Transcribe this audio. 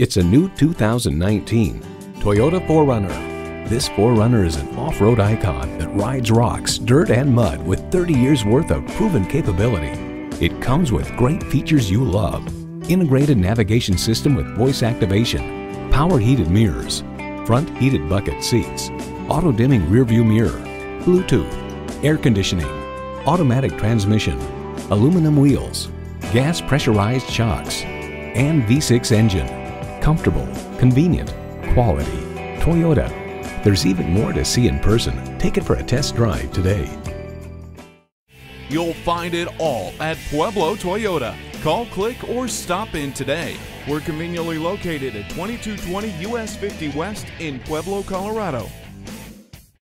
It's a new 2019 Toyota 4Runner. This 4Runner is an off-road icon that rides rocks, dirt, and mud with 30 years worth of proven capability. It comes with great features you love. Integrated navigation system with voice activation, power heated mirrors, front heated bucket seats, auto dimming rearview mirror, Bluetooth, air conditioning, automatic transmission, aluminum wheels, gas pressurized shocks, and V6 engine. Comfortable, convenient, quality. Toyota. There's even more to see in person. Take it for a test drive today. You'll find it all at Pueblo Toyota. Call, click, or stop in today. We're conveniently located at 2220 US 50 West in Pueblo, Colorado.